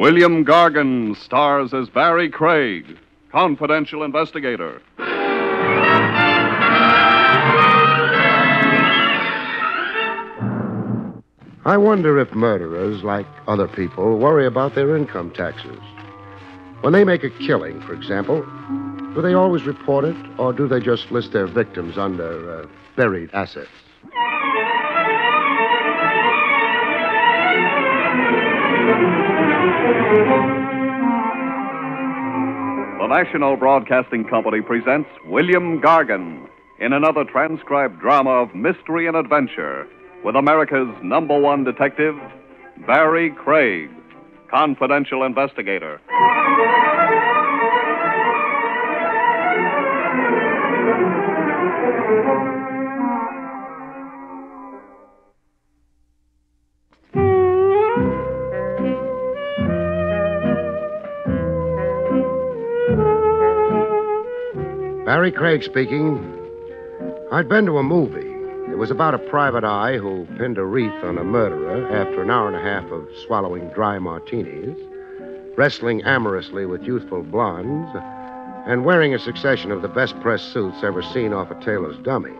William Gargan stars as Barrie Craig, confidential investigator. I wonder if murderers, like other people, worry about their income taxes. When they make a killing, for example, do they always report it, or do they just list their victims under uh, buried assets? National Broadcasting Company presents William Gargan in another transcribed drama of mystery and adventure with America's number one detective, Barrie Craig, confidential investigator. Barrie Craig speaking. I'd been to a movie. It was about a private eye who pinned a wreath on a murderer after an hour and a half of swallowing dry martinis, wrestling amorously with youthful blondes, and wearing a succession of the best pressed suits ever seen off a tailor's dummy.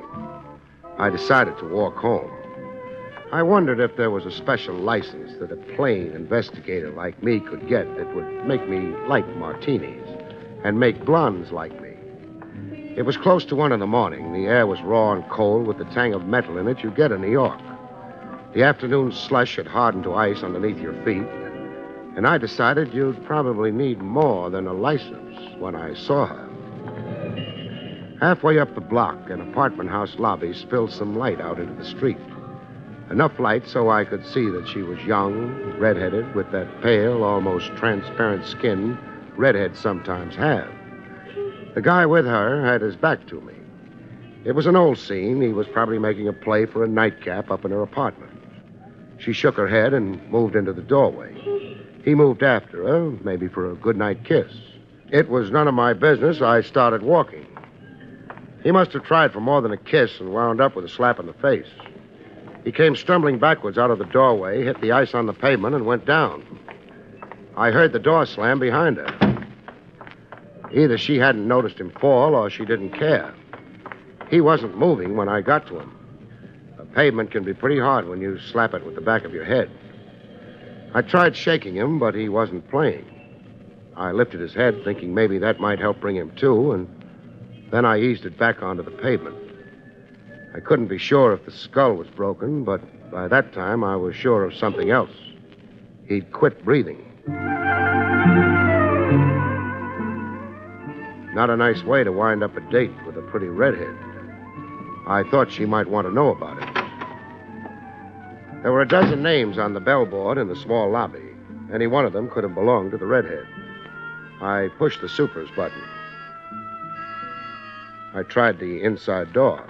I decided to walk home. I wondered if there was a special license that a plain investigator like me could get that would make me like martinis and make blondes like me. It was close to one in the morning. The air was raw and cold with the tang of metal in it you get in New York. The afternoon slush had hardened to ice underneath your feet, and I decided you'd probably need more than a license when I saw her. Halfway up the block, an apartment house lobby spilled some light out into the street. Enough light so I could see that she was young, redheaded, with that pale, almost transparent skin redheads sometimes have. The guy with her had his back to me. It was an old scene. He was probably making a play for a nightcap up in her apartment. She shook her head and moved into the doorway. He moved after her, maybe for a goodnight kiss. It was none of my business. I started walking. He must have tried for more than a kiss and wound up with a slap in the face. He came stumbling backwards out of the doorway, hit the ice on the pavement, and went down. I heard the door slam behind her. Either she hadn't noticed him fall or she didn't care. He wasn't moving when I got to him. A pavement can be pretty hard when you slap it with the back of your head. I tried shaking him, but he wasn't playing. I lifted his head, thinking maybe that might help bring him to, and then I eased it back onto the pavement. I couldn't be sure if the skull was broken, but by that time I was sure of something else. He'd quit breathing. Not a nice way to wind up a date with a pretty redhead. I thought she might want to know about it. There were a dozen names on the bellboard in the small lobby. Any one of them could have belonged to the redhead. I pushed the super's button. I tried the inside door.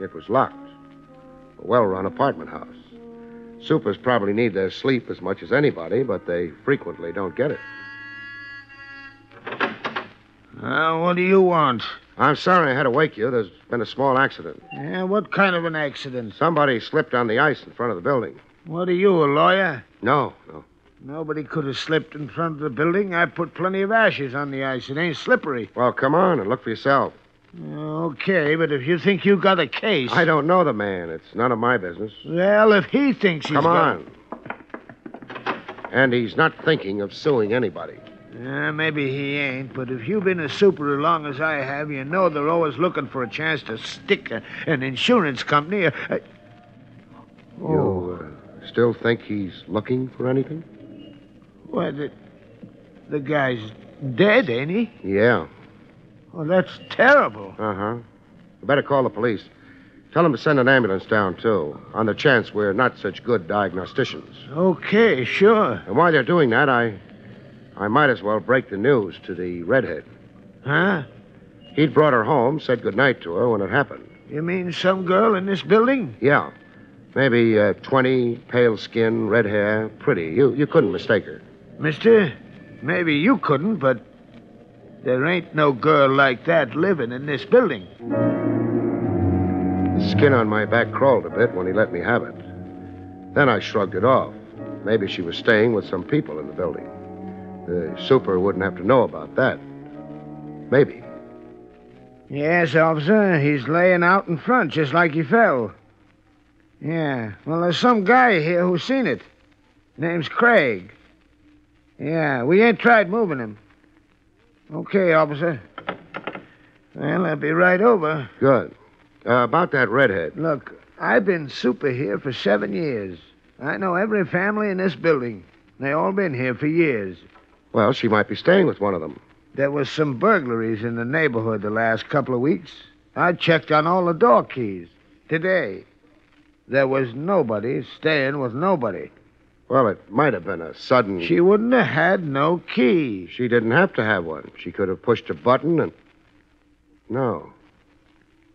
It was locked. A well run apartment house. Supers probably need their sleep as much as anybody, but they frequently don't get it. Uh, what do you want? I'm sorry I had to wake you. There's been a small accident. Yeah, what kind of an accident? Somebody slipped on the ice in front of the building. What are you, a lawyer? No, no. Nobody could have slipped in front of the building. I put plenty of ashes on the ice. It ain't slippery. Well, come on and look for yourself. Okay, but if you think you got a case. I don't know the man. It's none of my business. Well, if he thinks he's Come got- on. And he's not thinking of suing anybody. Yeah, maybe he ain't, but if you've been a super as long as I have, you know they're always looking for a chance to stick a, an insurance company. A, a... Oh, You uh, still think he's looking for anything? well, the, the guy's dead, ain't he? Yeah. Well, that's terrible. Uh huh. You better call the police. Tell them to send an ambulance down, too, on the chance we're not such good diagnosticians. Okay, sure. And while they're doing that, I. I might as well break the news to the redhead. Huh? He'd brought her home, said goodnight to her when it happened. You mean some girl in this building? Yeah. Maybe uh, 20, pale skin, red hair, pretty. You, you couldn't mistake her. Mister, maybe you couldn't, but there ain't no girl like that living in this building. The skin on my back crawled a bit when he let me have it. Then I shrugged it off. Maybe she was staying with some people in the building. The super wouldn't have to know about that. Maybe. Yes, officer. He's laying out in front just like he fell. Yeah. Well, there's some guy here who's seen it. Name's Craig. Yeah, we ain't tried moving him. Okay, officer. Well, I'll be right over. Good. Uh, about that redhead. Look, I've been super here for seven years. I know every family in this building. They all been here for years. Well, she might be staying with one of them. There was some burglaries in the neighborhood the last couple of weeks. I checked on all the door keys. Today, there was nobody staying with nobody. Well, it might have been a sudden. She wouldn't have had no key. She didn't have to have one. She could have pushed a button and. No,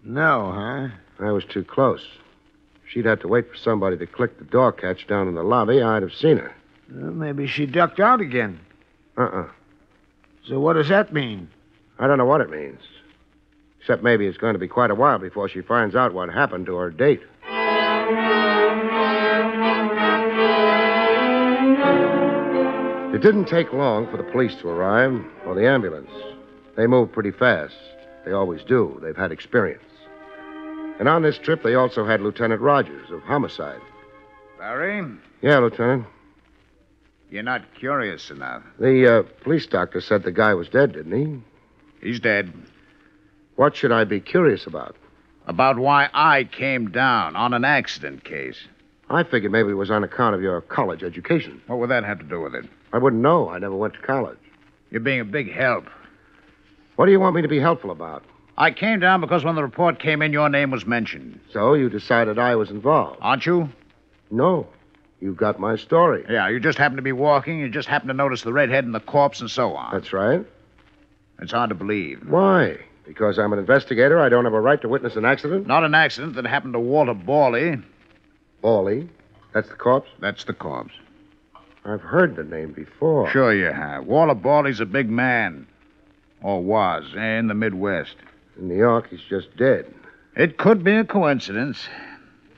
No, huh? I was too close. She'd have to wait for somebody to click the door catch down in the lobby. I'd have seen her. Well, maybe she ducked out again. Uh uh So what does that mean? I don't know what it means. Except maybe it's going to be quite a while before she finds out what happened to her date. It didn't take long for the police to arrive, or the ambulance. They moved pretty fast. They always do. They've had experience. And on this trip, they also had Lieutenant Rogers of Homicide. Barrie, Yeah, Lieutenant. You're not curious enough. The uh, police doctor said the guy was dead, didn't he? He's dead. What should I be curious about? About why I came down on an accident case. I figured maybe it was on account of your college education. What would that have to do with it? I wouldn't know. I never went to college. You're being a big help. What do you want me to be helpful about? I came down because when the report came in, your name was mentioned. So you decided I was involved? Aren't you? No. You've got my story. Yeah, you just happened to be walking, you just happened to notice the redhead and the corpse and so on. That's right. It's hard to believe. Why? Because I'm an investigator, I don't have a right to witness an accident? Not an accident that happened to Walter Bawley. Bawley. That's the corpse? That's the corpse. I've heard the name before. Sure you have. Walter Bawley's a big man. Or was, eh, in the Midwest. In New York, he's just dead. It could be a coincidence.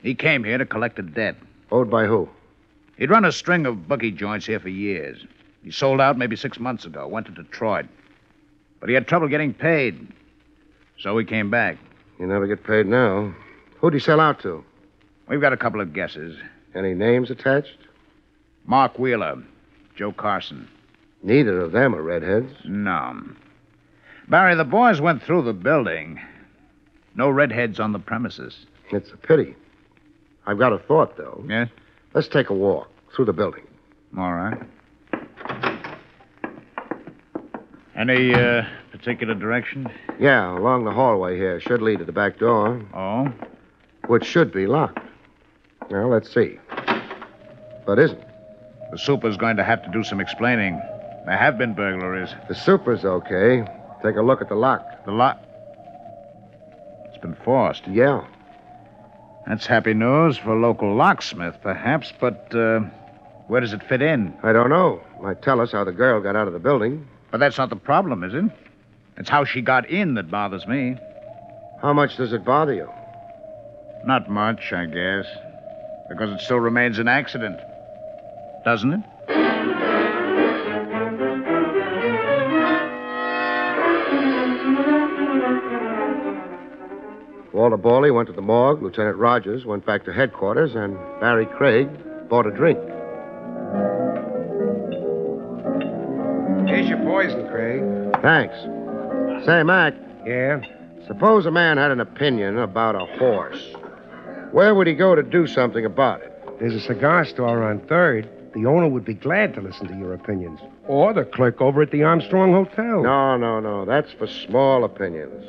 He came here to collect a debt. Owed by who? He'd run a string of bookie joints here for years. He sold out maybe six months ago, went to Detroit. But he had trouble getting paid. So he came back. You never get paid now. Who'd he sell out to? We've got a couple of guesses. Any names attached? Mark Wheeler, Joe Carson. Neither of them are redheads. No. Barrie, the boys went through the building. No redheads on the premises. It's a pity. I've got a thought, though. Yes? Let's take a walk through the building. All right. Any uh, particular direction? Yeah, along the hallway here. Should lead to the back door, Oh? which should be locked. Well, let's see. But isn't. The super's going to have to do some explaining. There have been burglaries. The super's okay. Take a look at the lock. The lock. It's been forced. Yeah. That's happy news for a local locksmith, perhaps, but uh, where does it fit in? I don't know. Might tell us how the girl got out of the building. But that's not the problem, is it? It's how she got in that bothers me. How much does it bother you? Not much, I guess. Because it still remains an accident. Doesn't it? Walter Bawley went to the morgue. Lieutenant Rogers went back to headquarters, and Barrie Craig bought a drink. Here's your poison, Craig. Thanks. Say, Mac, Yeah? suppose a man had an opinion about a horse. Where would he go to do something about it? There's a cigar store on Third. The owner would be glad to listen to your opinions. Or the clerk over at the Armstrong Hotel. No, no, no. That's for small opinions.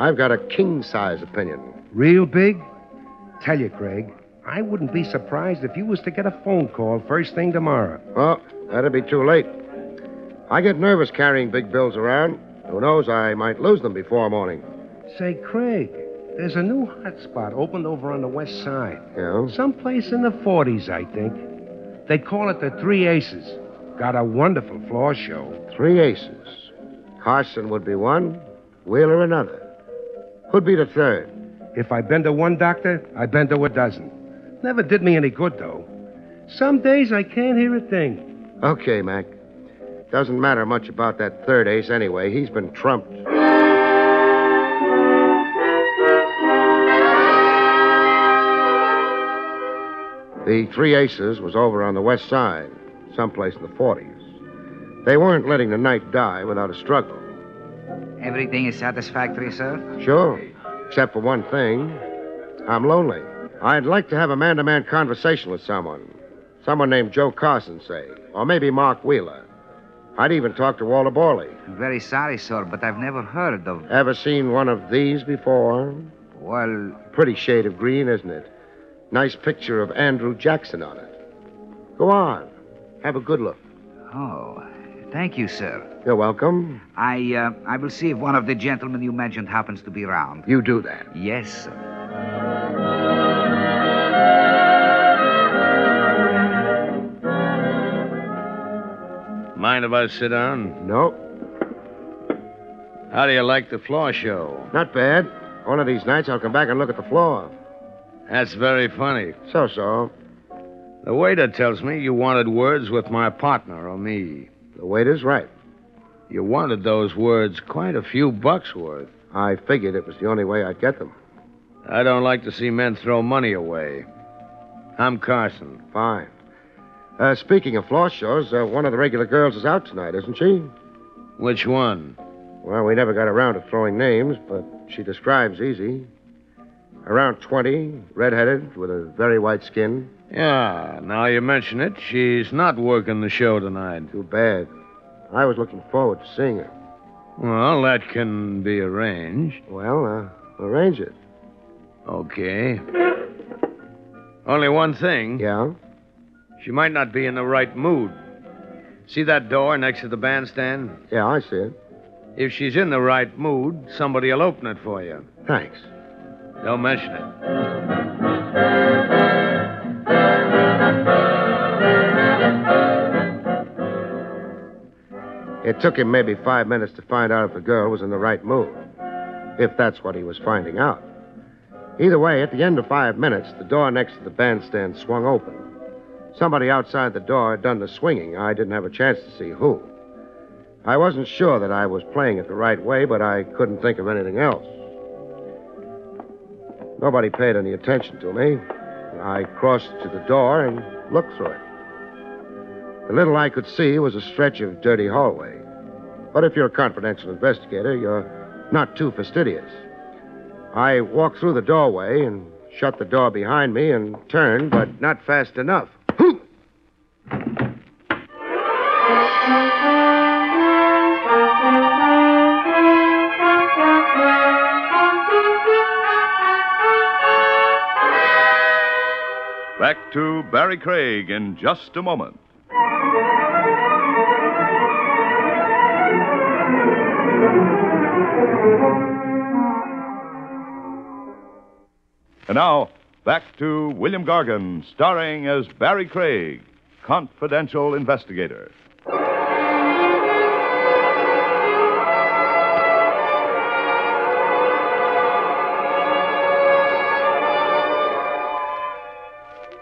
I've got a king size opinion. Real big? Tell you, Craig, I wouldn't be surprised if you was to get a phone call first thing tomorrow. Well, that'd be too late. I get nervous carrying big bills around. Who knows, I might lose them before morning. Say, Craig, there's a new hot spot opened over on the west side. Yeah? Someplace in the 40s, I think. They call it the Three Aces. Got a wonderful floor show. Three aces. Carson would be one, Wheeler another. Who'd be the third? If I bend to one doctor, I bend to a dozen. Never did me any good, though. Some days I can't hear a thing. Okay, Mac. Doesn't matter much about that third ace anyway. He's been trumped. The three aces was over on the west side, someplace in the 40s. They weren't letting the night die without a struggle. Everything is satisfactory, sir? Sure, except for one thing. I'm lonely. I'd like to have a man to man conversation with someone. Someone named Joe Carson, say. Or maybe Mark Wheeler. I'd even talk to Walter Borley. Very sorry, sir, but I've never heard of. Ever seen one of these before? Well, Pretty shade of green, isn't it? Nice picture of Andrew Jackson on it. Go on. Have a good look. oh, thank you, sir. You're welcome. I, uh, I will see if one of the gentlemen you mentioned happens to be around. You do that. Yes, sir. Mind if I sit down? No, How do you like the floor show? not bad. One of these nights I'll come back and look at the floor. That's very funny. So so. The waiter tells me you wanted words with my partner or me. The waiter's right. You wanted those words quite a few bucks worth. I figured it was the only way I'd get them. I don't like to see men throw money away. I'm Carson. Fine. Uh, speaking of floor shows, uh, one of the regular girls is out tonight, isn't she? Which one? Well, we never got around to throwing names, but she describes easy. Around 20, redheaded, with a very white skin. Yeah, now you mention it, she's not working the show tonight. Too bad. I was looking forward to seeing her. Well, that can be arranged. Well, uh, arrange it. Okay. Only one thing. Yeah? She might not be in the right mood. See that door next to the bandstand? Yeah, I see it. If she's in the right mood, somebody will open it for you. Thanks. Don't mention it. It took him maybe five minutes to find out if the girl was in the right mood. If that's what he was finding out. Either way, at the end of five minutes, the door next to the bandstand swung open. Somebody outside the door had done the swinging. I didn't have a chance to see who. I wasn't sure that I was playing it the right way, but I couldn't think of anything else. Nobody paid any attention to me. I crossed to the door and looked through it. The little I could see was a stretch of dirty hallway. But if you're a confidential investigator, you're not too fastidious. I walked through the doorway and shut the door behind me and turned, but not fast enough. Back to Barrie Craig in just a moment. And now, back to William Gargan, starring as Barrie Craig, confidential investigator.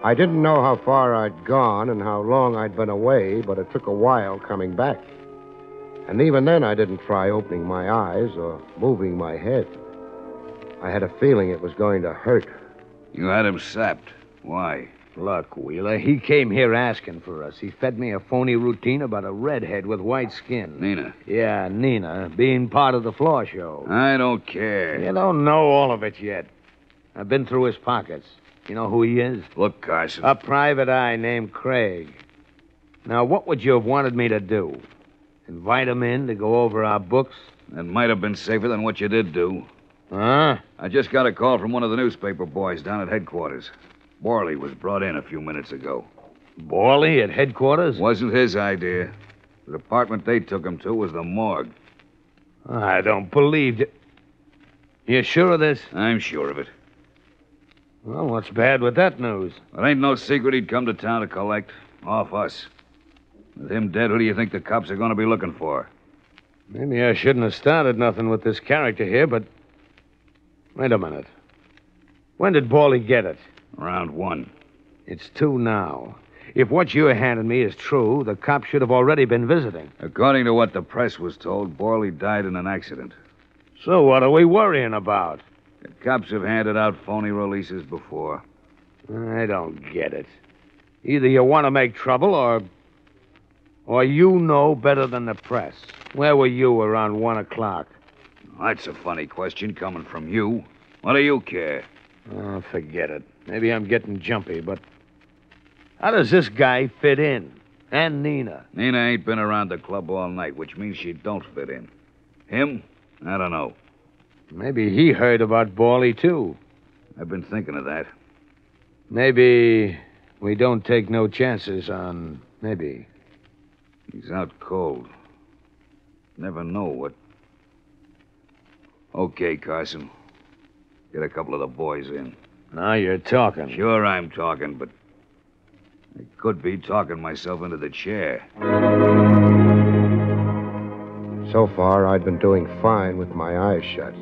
I didn't know how far I'd gone and how long I'd been away, but it took a while coming back. And even then, I didn't try opening my eyes or moving my head. I had a feeling it was going to hurt. You had him sapped. Why? Look, Wheeler, he came here asking for us. He fed me a phony routine about a redhead with white skin. Nina. Yeah, Nina, being part of the floor show. I don't care. You don't know all of it yet. I've been through his pockets. You know who he is? Look, Carson. A private eye named Craig. Now, what would you have wanted me to do? Invite him in to go over our books? That might have been safer than what you did do. Huh? I just got a call from one of the newspaper boys down at headquarters. Borley was brought in a few minutes ago. Borley at headquarters? Wasn't his idea. The department they took him to was the morgue. I don't believe it. You sure of this? I'm sure of it. Well, what's bad with that news? It ain't no secret he'd come to town to collect. Off us. With him dead, who do you think the cops are going to be looking for? Maybe I shouldn't have started nothing with this character here, but. Wait a minute. When did Borley get it? Round one. It's two now. If what you're handing me is true, the cops should have already been visiting. According to what the press was told, Borley died in an accident. So what are we worrying about? The cops have handed out phony releases before. I don't get it. Either you want to make trouble or. Or you know better than the press. Where were you around one o'clock? That's a funny question coming from you. What do you care? Oh, forget it. Maybe I'm getting jumpy, but. How does this guy fit in? And Nina. Nina ain't been around the club all night, which means she don't fit in. Him? I don't know. Maybe he heard about Borley, too. I've been thinking of that. Maybe we don't take no chances on. Maybe. He's out cold. Never know what. Okay, Carson. Get a couple of the boys in. Now you're talking. Sure, I'm talking, but I could be talking myself into the chair. So far, I'd been doing fine with my eyes shut.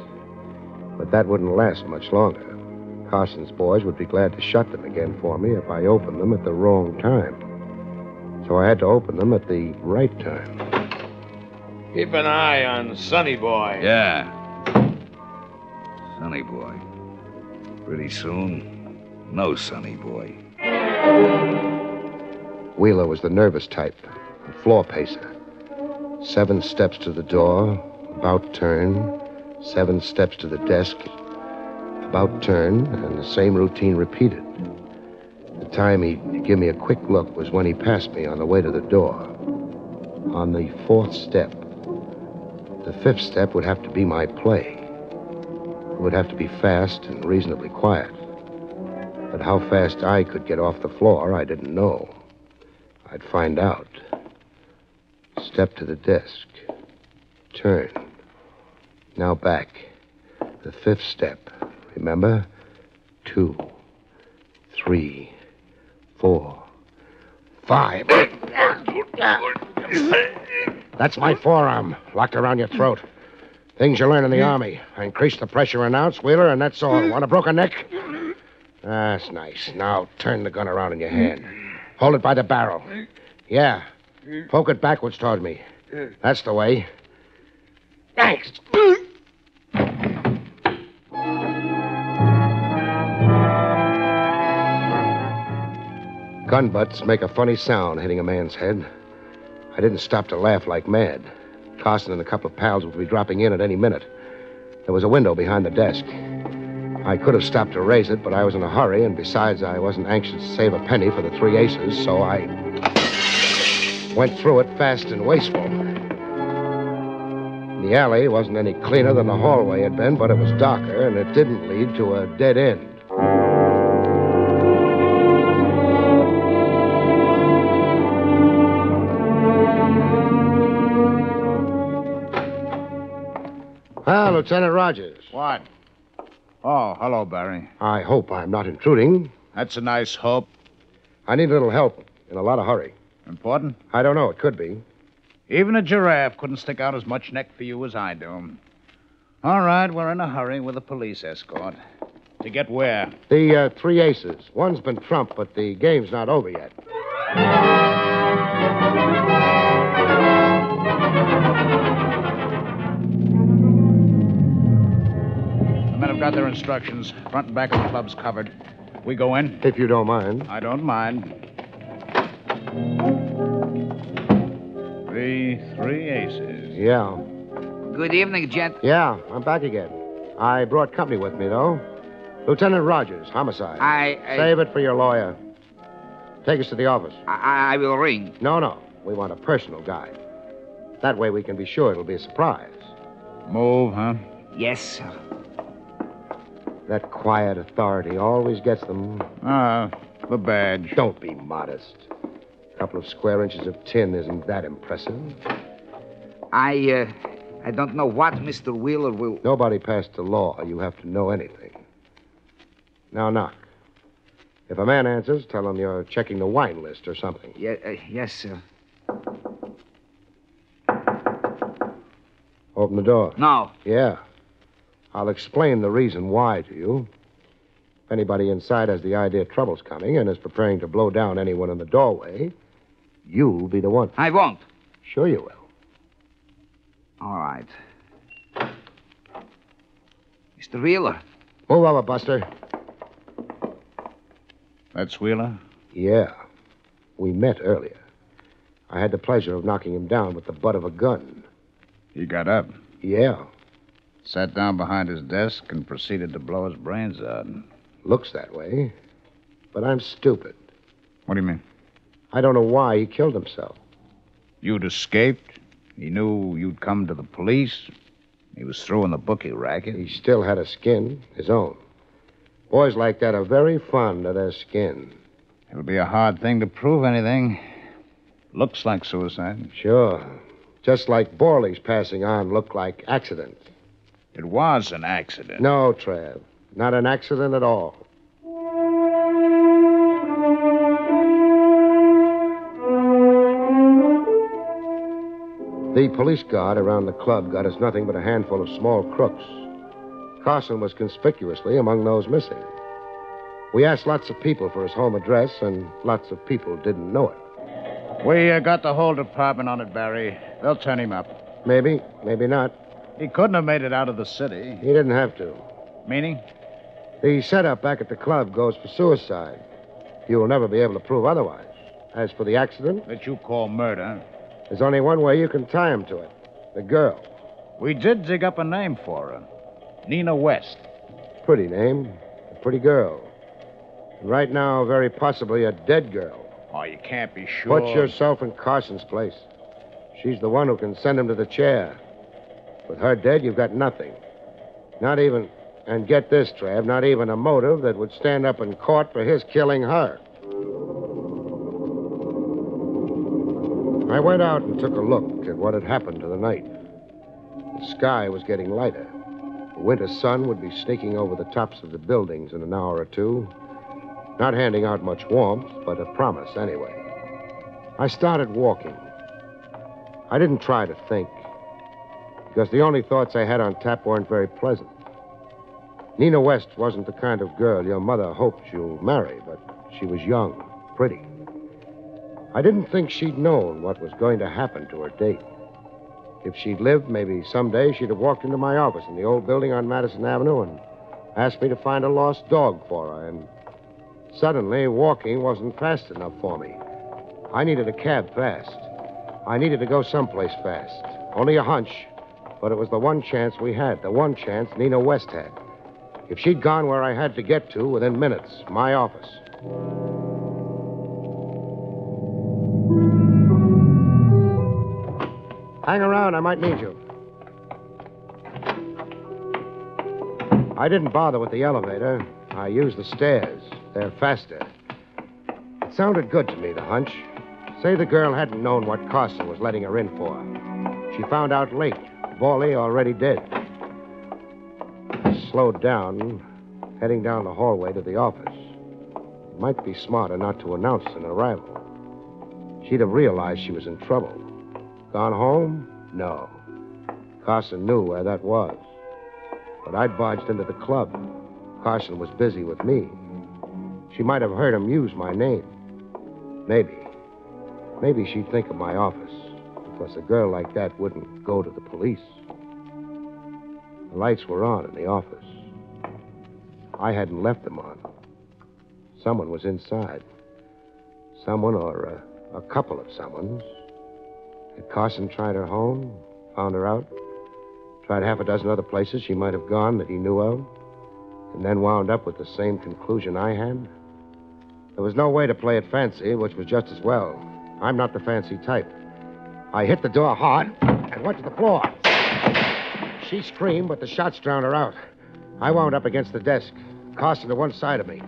But that wouldn't last much longer. Carson's boys would be glad to shut them again for me if I opened them at the wrong time. So I had to open them at the right time. Keep an eye on Sonny Boy. Yeah. Sonny boy. Pretty soon, no Sonny boy. Wheeler was the nervous type, a floor pacer. Seven steps to the door, about turn. Seven steps to the desk, about turn, and the same routine repeated. The time he'd give me a quick look was when he passed me on the way to the door. On the fourth step. The fifth step would have to be my play. It would have to be fast and reasonably quiet. But how fast I could get off the floor, I didn't know. I'd find out. Step to the desk. Turn. Now back. The fifth step. Remember? Two. Three. Four. Five. That's my forearm, locked around your throat. Things you learn in the Army. I increase the pressure an ounce, Wheeler, and that's all. Want a broken neck? That's nice. Now turn the gun around in your hand. Hold it by the barrel. Yeah. Poke it backwards toward me. That's the way. Thanks. Gun butts make a funny sound hitting a man's head. I didn't stop to laugh like mad. Carson and a couple of pals would be dropping in at any minute. There was a window behind the desk. I could have stopped to raise it, but I was in a hurry, and besides, I wasn't anxious to save a penny for the three aces, so I went through it fast and wasteful. The alley wasn't any cleaner than the hallway had been, but it was darker, and it didn't lead to a dead end. Lieutenant Rogers. What? Oh, hello, Barrie. I hope I'm not intruding. That's a nice hope. I need a little help in a lot of hurry. Important? I don't know. It could be. Even a giraffe couldn't stick out as much neck for you as I do. All right, we're in a hurry with a police escort. To get where? The uh, three aces. One's been trumped, but the game's not over yet. Got their instructions. Front and back of the club's covered. We go in? If you don't mind. I don't mind. The three aces. Yeah. Good evening, gent. Yeah, I'm back again. I brought company with me, though. Lieutenant Rogers, homicide. I, I, Save it for your lawyer. Take us to the office. I, I will ring. No, no. We want a personal guide. That way we can be sure it'll be a surprise. Move, huh? Yes, sir. That quiet authority always gets them. Ah, the badge. Don't be modest. A couple of square inches of tin isn't that impressive. I, uh, I don't know what Mr. Wheeler will. Nobody passed a law you have to know anything. Now knock. If a man answers, tell him you're checking the wine list or something. Yeah, uh, yes, sir. Open the door. No. Yeah. I'll explain the reason why to you. If anybody inside has the idea trouble's coming and is preparing to blow down anyone in the doorway, you'll be the one. I won't. Sure you will. All right. Mr. Wheeler. Move over, Buster. That's Wheeler? Yeah. We met earlier. I had the pleasure of knocking him down with the butt of a gun. He got up, Yeah. Sat down behind his desk, and proceeded to blow his brains out. Looks that way. But I'm stupid. What do you mean? I don't know why he killed himself. You'd escaped. He knew you'd come to the police. He was throwing the bookie racket. He still had a skin, his own. Boys like that are very fond of their skin. It'll be a hard thing to prove anything. Looks like suicide. Sure. Just like Borley's passing on looked like accident. It was an accident. No, Trav. Not an accident at all. The police guard around the club got us nothing but a handful of small crooks. Carson was conspicuously among those missing. We asked lots of people for his home address, and lots of people didn't know it. We uh, got the whole department on it, Barrie. They'll turn him up. Maybe, maybe not. He couldn't have made it out of the city. He didn't have to. Meaning? The setup back at the club goes for suicide. You will never be able to prove otherwise. As for the accident, That you call murder. there's only one way you can tie him to it the girl. We did dig up a name for her Nina West. Pretty name, a pretty girl. And right now, very possibly a dead girl. Oh, you can't be sure. Put yourself in Carson's place. She's the one who can send him to the chair. With her dead, you've got nothing. Not even, and get this, Trav, not even a motive that would stand up in court for his killing her. I went out and took a look at what had happened to the night. The sky was getting lighter. The winter sun would be sneaking over the tops of the buildings in an hour or two, not handing out much warmth, but a promise anyway. I started walking. I didn't try to think, because the only thoughts I had on tap weren't very pleasant. Nina West wasn't the kind of girl your mother hoped you'll marry, but she was young, pretty. I didn't think she'd known what was going to happen to her date. If she'd lived, maybe someday she'd have walked into my office in the old building on Madison Avenue and asked me to find a lost dog for her, and suddenly walking wasn't fast enough for me. I needed a cab fast. I needed to go someplace fast. Only a hunch, but it was the one chance we had, the one chance Nina West had. If she'd gone where I had to get to within minutes, my office. Hang around, I might need you. I didn't bother with the elevator. I used the stairs. They're faster. It sounded good to me, the hunch. Say the girl hadn't known what Carson was letting her in for. She found out late. Borley already dead. Slowed down, heading down the hallway to the office. It might be smarter not to announce an arrival. She'd have realized she was in trouble. Gone home? No. Carson knew where that was. But I'd barged into the club. Carson was busy with me. She might have heard him use my name. Maybe. Maybe she'd think of my office. Because a girl like that wouldn't go to the police. The lights were on in the office. I hadn't left them on. Someone was inside. Someone or a, a couple of someones. Had Carson tried her home? Found her out? Tried half a dozen other places she might have gone that he knew of? And then wound up with the same conclusion I had? There was no way to play it fancy, which was just as well. I'm not the fancy type. I hit the door hard and went to the floor. She screamed, but the shots drowned her out. I wound up against the desk, Carson to one side of me.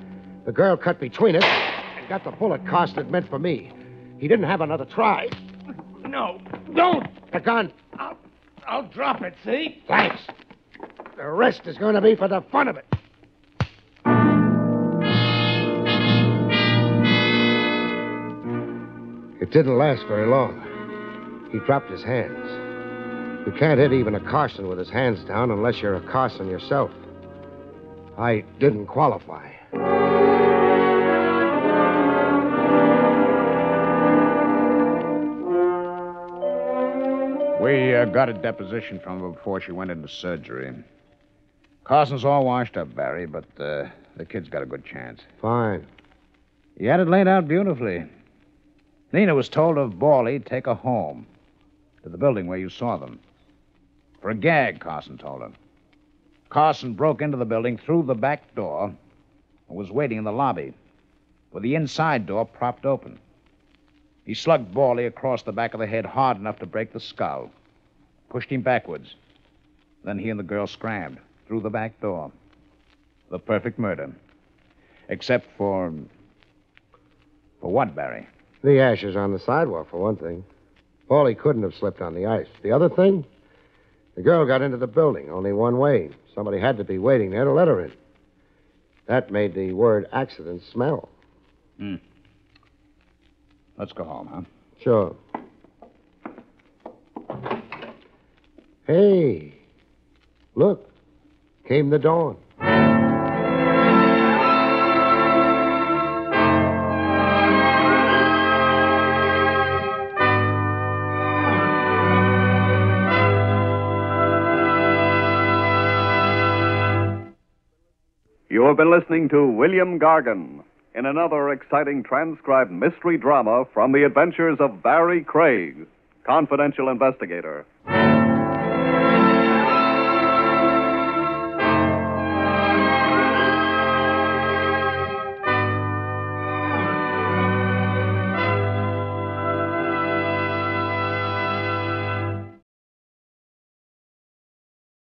The girl cut between us and got the bullet Carson had meant for me. He didn't have another try. No, don't. The gun. I'll drop it, see? Thanks. The rest is going to be for the fun of it. It didn't last very long. He dropped his hands. You can't hit even a Carson with his hands down unless you're a Carson yourself. I didn't qualify. We uh, got a deposition from her before she went into surgery. Carson's all washed up, Barrie, but uh, the kid's got a good chance. Fine. He had it laid out beautifully. Nina was told of Borley, take her home to the building where you saw them. For a gag, Carson told her. Carson broke into the building through the back door and was waiting in the lobby with the inside door propped open. He slugged Bawley across the back of the head hard enough to break the skull, pushed him backwards. Then he and the girl scrammed through the back door. The perfect murder. Except for. For what, Barrie? The ashes on the sidewalk, for one thing. Paulie couldn't have slipped on the ice. The other thing? The girl got into the building only one way. Somebody had to be waiting there to let her in. That made the word accident smell. Hmm. Let's go home, huh? Sure. Hey, look. Came the dawn. Been listening to William Gargan in another exciting transcribed mystery drama from the adventures of Barrie Craig, confidential investigator.